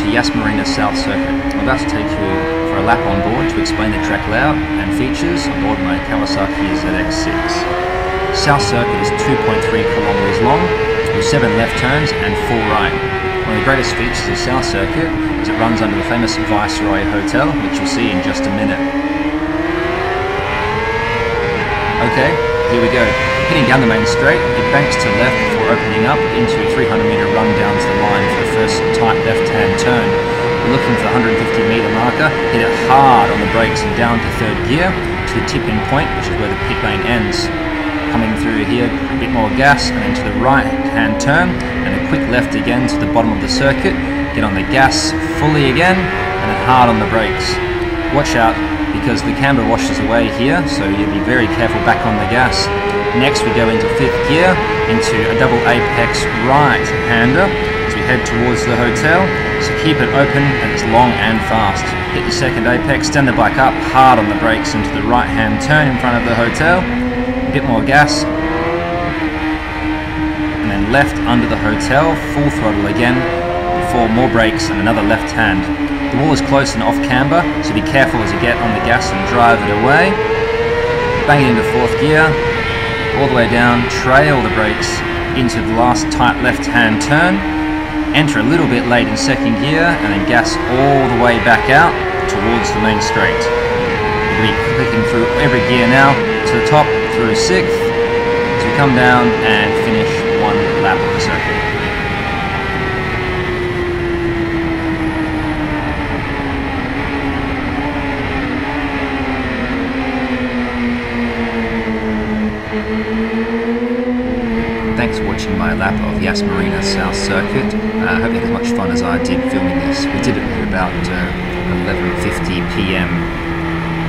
Yas Marina South Circuit. I'm about to take you for a lap on board to explain the track layout and features aboard my Kawasaki ZX6. South Circuit is 2.3 kilometers long, with 7 left turns and 4 right. One of the greatest features of South Circuit is it runs under the famous Viceroy Hotel, which you'll see in just a minute. Okay, here we go. Heading down the main straight, it banks to left before opening up into a 300 meter run down to the first tight left-hand turn. We're looking for the 150 meter marker, hit it hard on the brakes and down to third gear to the tipping point, which is where the pit lane ends. Coming through here, a bit more gas and then to the right-hand turn and a quick left again to the bottom of the circuit. Get on the gas fully again and then hard on the brakes. Watch out because the camber washes away here, so you'll be very careful back on the gas. Next we go into fifth gear, into a double apex right hander head towards the hotel. So keep it open and it's long and fast. Hit the second apex, stand the bike up, hard on the brakes into the right hand turn in front of the hotel. A bit more gas. And then left under the hotel, full throttle again, before more brakes and another left hand. The wall is close and off camber, so be careful as you get on the gas and drive it away. Bang it into fourth gear, all the way down, trail the brakes into the last tight left-hand turn, enter a little bit late in second gear, and then gas all the way back out towards the main straight. You'll be clicking through every gear now, to the top, through sixth, as we come down and finish one lap of the circuit. Thanks for watching my lap of Yas Marina South Circuit. I uh, hope you had as much fun as I did filming this. We did it at about uh, 11.50pm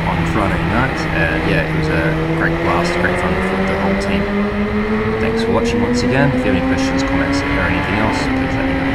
on Friday night. Uh, yeah, it was a great blast, great fun for the whole team. Thanks for watching once again. If you have any questions, comments, or anything else, please let me know.